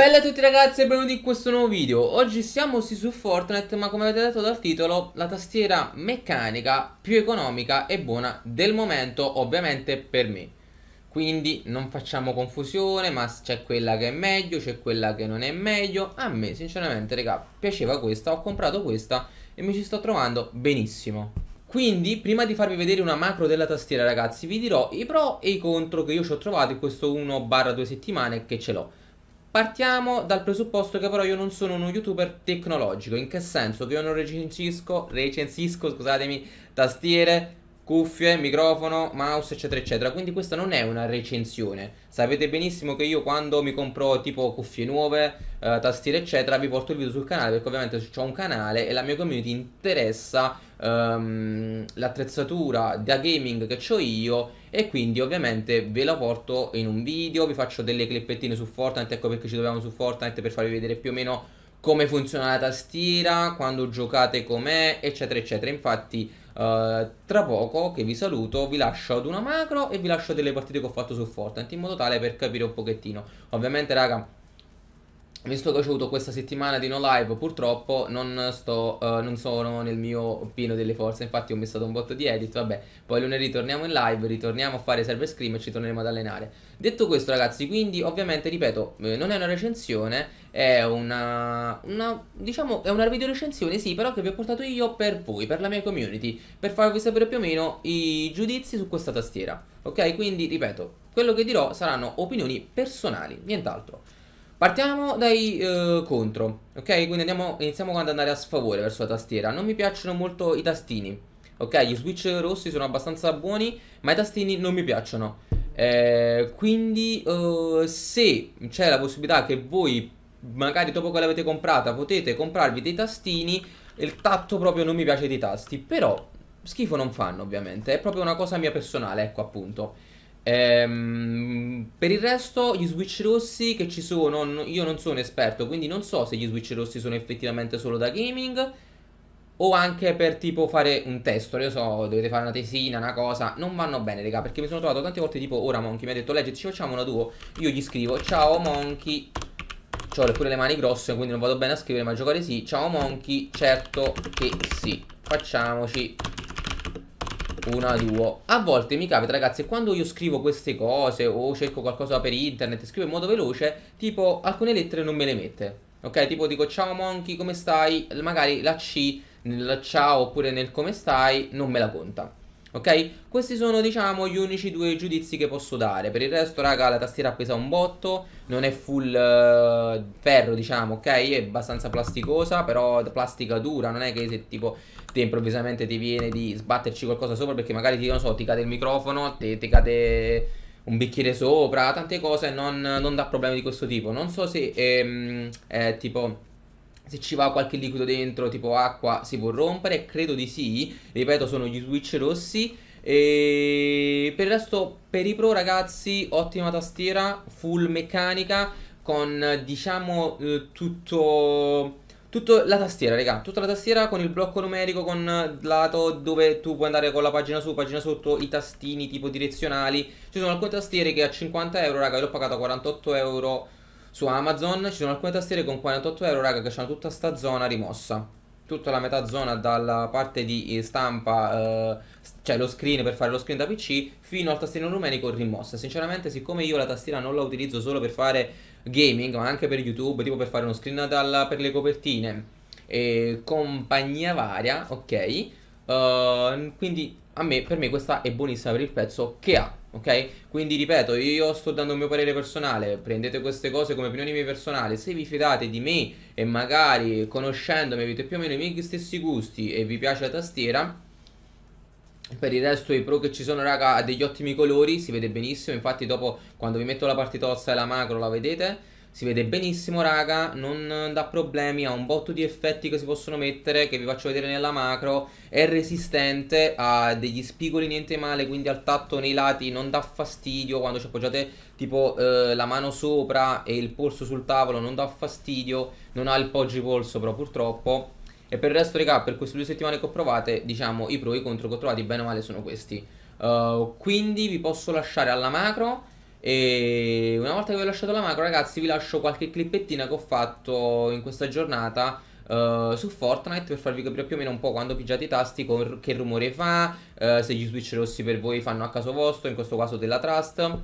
Bella a tutti ragazzi e benvenuti in questo nuovo video. Oggi siamo sì su Fortnite ma come avete detto dal titolo La tastiera meccanica più economica e buona del momento ovviamente per me. Quindi non facciamo confusione ma c'è quella che è meglio, c'è quella che non è meglio. A me sinceramente raga piaceva questa, ho comprato questa e mi ci sto trovando benissimo. Quindi, prima di farvi vedere una macro della tastiera, ragazzi, vi dirò i pro e i contro che io ci ho trovato in questo 1-2 settimane che ce l'ho. Partiamo dal presupposto che però io non sono uno youtuber tecnologico, in che senso? Che io non recensisco, recensisco, scusatemi, tastiere, cuffie, microfono, mouse, eccetera, eccetera. Quindi questa non è una recensione. Sapete benissimo che io quando mi compro tipo cuffie nuove, eh, tastiere, eccetera, vi porto il video sul canale perché ovviamente ho un canale e la mia community interessa ehm, l'attrezzatura da gaming che ho io e quindi ovviamente ve la porto in un video, vi faccio delle clippettine su Fortnite, ecco perché ci troviamo su Fortnite per farvi vedere più o meno come funziona la tastiera, quando giocate com'è, eccetera, eccetera. Infatti, uh, tra poco che vi saluto, vi lascio ad una macro e vi lascio delle partite che ho fatto su Fortnite, in modo tale per capire un pochettino. Ovviamente, raga, Visto che ho avuto questa settimana di no live, purtroppo non, sto, uh, non sono nel mio pieno delle forze. Infatti, ho messo un botto di edit. Vabbè, poi lunedì torniamo in live, ritorniamo a fare server scream e ci torneremo ad allenare. Detto questo, ragazzi, quindi, ovviamente, ripeto, eh, non è una recensione, è una, una. diciamo, è una video recensione, sì, però che vi ho portato io per voi, per la mia community, per farvi sapere più o meno i giudizi su questa tastiera. Ok? Quindi, ripeto, quello che dirò saranno opinioni personali, nient'altro. Partiamo dai uh, contro, ok? Quindi andiamo, iniziamo ad andare a sfavore verso la tastiera. Non mi piacciono molto i tastini, ok? Gli switch rossi sono abbastanza buoni, ma i tastini non mi piacciono. Eh, quindi uh, se c'è la possibilità che voi, magari dopo che l'avete comprata, potete comprarvi dei tastini, il tatto proprio non mi piace dei tasti, però schifo non fanno ovviamente, è proprio una cosa mia personale, ecco appunto. Ehm, per il resto, gli switch rossi che ci sono, io non sono esperto, quindi non so se gli switch rossi sono effettivamente solo da gaming o anche per tipo fare un testo. Io so, dovete fare una tesina, una cosa. Non vanno bene, raga, perché mi sono trovato tante volte tipo, ora Monkey mi ha detto, leggi, ci facciamo una duo. Io gli scrivo, ciao Monkey. Ho pure le mani grosse, quindi non vado bene a scrivere, ma a giocare sì. Ciao Monkey, certo che sì. Facciamoci una duo. A volte mi capita ragazzi quando io scrivo queste cose O cerco qualcosa per internet Scrivo in modo veloce Tipo alcune lettere non me le mette. Ok? Tipo dico ciao monkey come stai? Magari la C nel ciao oppure nel come stai non me la conta Ok? Questi sono diciamo gli unici due giudizi che posso dare Per il resto raga la tastiera pesa un botto Non è full uh, ferro diciamo ok? È abbastanza plasticosa però plastica dura Non è che se tipo te improvvisamente ti viene di sbatterci qualcosa sopra Perché magari ti, non so, ti cade il microfono Ti, ti cade un bicchiere sopra Tante cose non, non dà problemi di questo tipo Non so se ehm, è tipo se ci va qualche liquido dentro, tipo acqua, si può rompere? Credo di sì. Ripeto, sono gli switch rossi. E per il resto, per i pro, ragazzi, ottima tastiera, full meccanica, con diciamo eh, tutto. Tutta la tastiera, raga, tutta la tastiera con il blocco numerico, con lato dove tu puoi andare con la pagina su, pagina sotto, i tastini tipo direzionali. Ci sono alcune tastiere che a 50 euro, raga, io l'ho pagato a 48 euro su Amazon ci sono alcune tastiere con 48 euro, raga, che hanno tutta sta zona rimossa. Tutta la metà zona dalla parte di stampa, eh, cioè lo screen per fare lo screen da PC, fino al tastierino numerico rimossa. Sinceramente, siccome io la tastiera non la utilizzo solo per fare gaming, ma anche per YouTube, tipo per fare uno screen dalla, per le copertine e compagnia varia, ok? Uh, quindi a me, per me questa è buonissima per il prezzo che ha ok? Quindi ripeto, io sto dando il mio parere personale, prendete queste cose come opinioni mie personali, se vi fidate di me e magari conoscendomi avete più o meno i miei stessi gusti e vi piace la tastiera, per il resto i pro che ci sono raga ha degli ottimi colori, si vede benissimo, infatti dopo quando vi metto la partitozza e la macro la vedete si vede benissimo raga, non dà problemi, ha un botto di effetti che si possono mettere che vi faccio vedere nella macro. È resistente, ha degli spigoli niente male, quindi al tatto nei lati non dà fastidio. Quando ci appoggiate tipo eh, la mano sopra e il polso sul tavolo non dà fastidio Non ha il poggipolso però purtroppo. E per il resto raga, per queste due settimane che ho provate, diciamo i pro e i contro che ho trovati bene o male sono questi. Uh, Quindi vi posso lasciare alla macro E una volta che vi ho lasciato la macro, ragazzi, vi lascio qualche clippettina che ho fatto in questa giornata uh, su Fortnite per farvi capire più o meno un po' quando pigiate i tasti, che rumore fa, uh, se gli switch rossi per voi fanno a caso vostro, in questo caso della Trust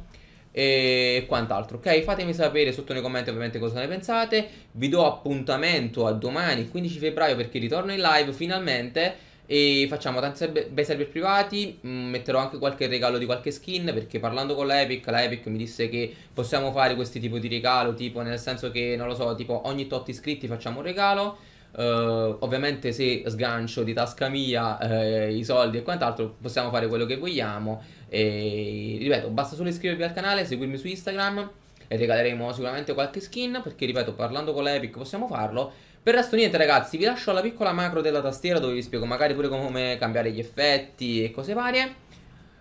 e quant'altro. Ok, fatemi sapere sotto nei commenti ovviamente cosa ne pensate. Vi do appuntamento a domani, 15 febbraio, perché ritorno in live finalmente e facciamo tanti server, bei server privati mm, metterò anche qualche regalo di qualche skin perché parlando con la Epic la Epic mi disse che possiamo fare questi tipi di regalo tipo nel senso che non lo so tipo ogni tot iscritti facciamo un regalo. Uh, ovviamente se sgancio di tasca mia uh, i soldi e quant'altro possiamo fare quello che vogliamo. E ripeto basta solo iscrivervi al canale seguirmi su Instagram e regaleremo sicuramente qualche skin perché ripeto parlando con l'Epic possiamo farlo per il resto niente ragazzi, vi lascio la piccola macro della tastiera dove vi spiego magari pure come cambiare gli effetti e cose varie.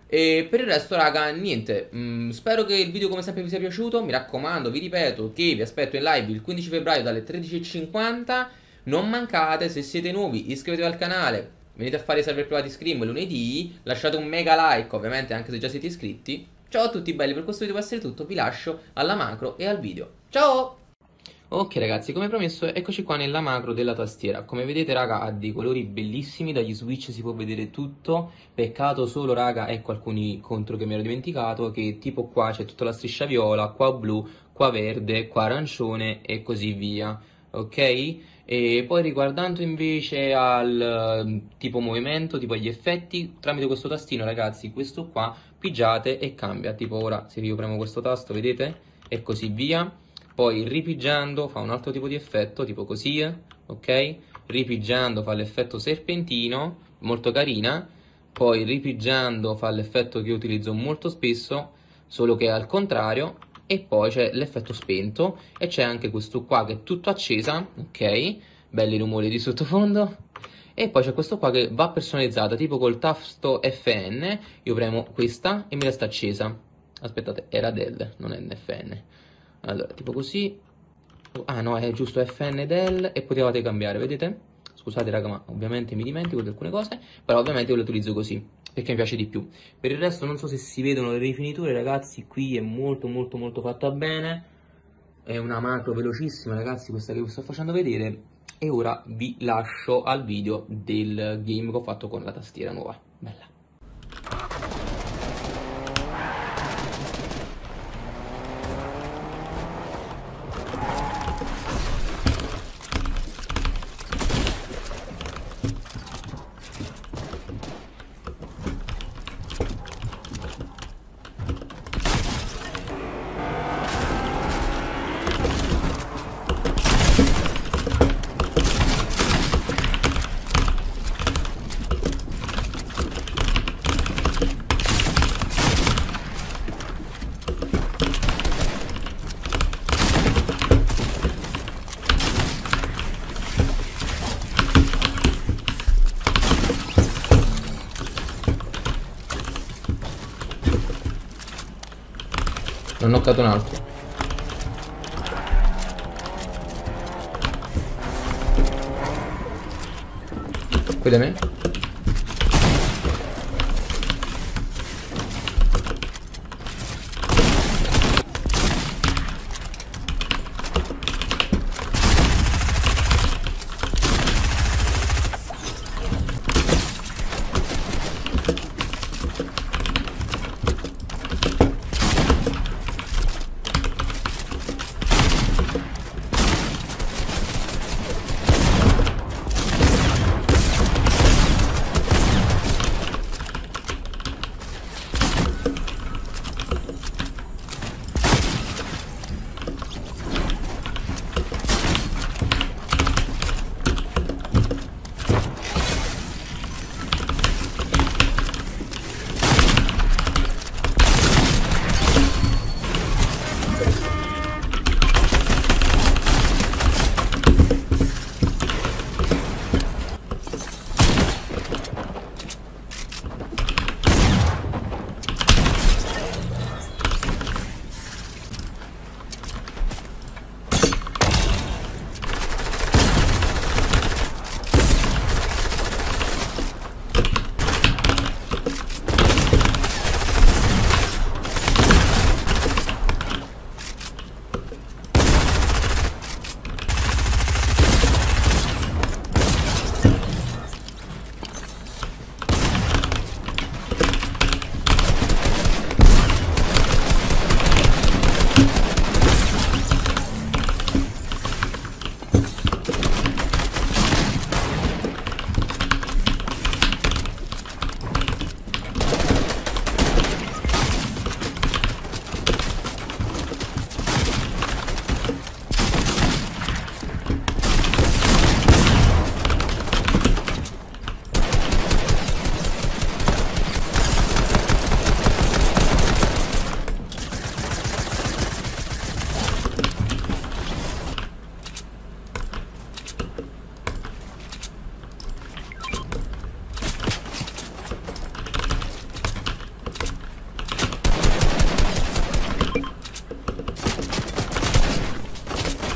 E per il resto raga, niente, mm, spero che il video come sempre vi sia piaciuto, mi raccomando, vi ripeto che vi aspetto in live il 15 febbraio dalle 13.50, non mancate, se siete nuovi iscrivetevi al canale, venite a fare i server privati Scream lunedì, lasciate un mega like ovviamente anche se già siete iscritti. Ciao a tutti belli, per questo video può essere tutto, vi lascio alla macro e al video. Ciao! Ok ragazzi, come promesso, eccoci qua nella macro della tastiera. Come vedete raga ha dei colori bellissimi, dagli switch si può vedere tutto. Peccato solo raga, ecco alcuni contro che mi ero dimenticato, che tipo qua c'è tutta la striscia viola, qua blu, qua verde, qua arancione e così via. Ok? E poi riguardando invece al uh, tipo movimento, tipo agli effetti, tramite questo tastino ragazzi, questo qua, pigiate e cambia. Tipo ora, se io premo questo tasto, vedete? E così via poi ripigiando fa un altro tipo di effetto, tipo così, ok? Ripigiando fa l'effetto serpentino, molto carina, poi ripigiando fa l'effetto che utilizzo molto spesso, solo che è al contrario, e poi c'è l'effetto spento, e c'è anche questo qua che è tutto accesa, ok? Belli rumori di sottofondo, e poi c'è questo qua che va personalizzata, tipo col tasto FN, io premo questa e mi resta accesa. Aspettate, era del, non è NFN allora tipo così. Ah no è giusto fn del e potevate cambiare vedete? Scusate raga ma ovviamente mi dimentico di alcune cose però ovviamente io le utilizzo così perché mi piace di più. Per il resto non so se si vedono le rifiniture ragazzi qui è molto molto molto fatta bene. È una macro velocissima ragazzi questa che vi sto facendo vedere. E ora vi lascio al video del game che ho fatto con la tastiera nuova. Bella Knoccato un altro. Qui da me?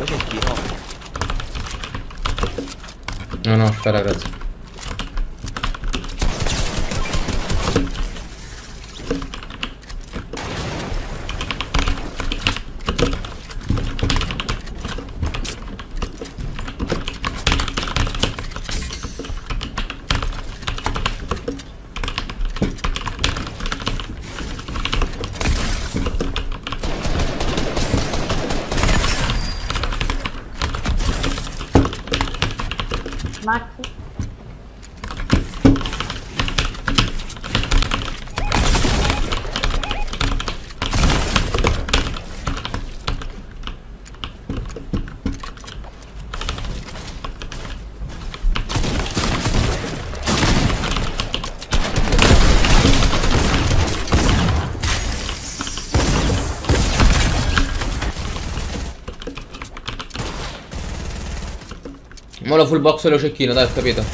Cecchino. No, no, spera, grazie. Mo lo full box e lo cecchino, dai, ho capito.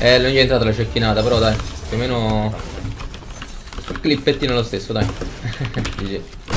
Eh, non gli è entrata la cecchinata, però dai, più o meno... Clippettino lo stesso, dai.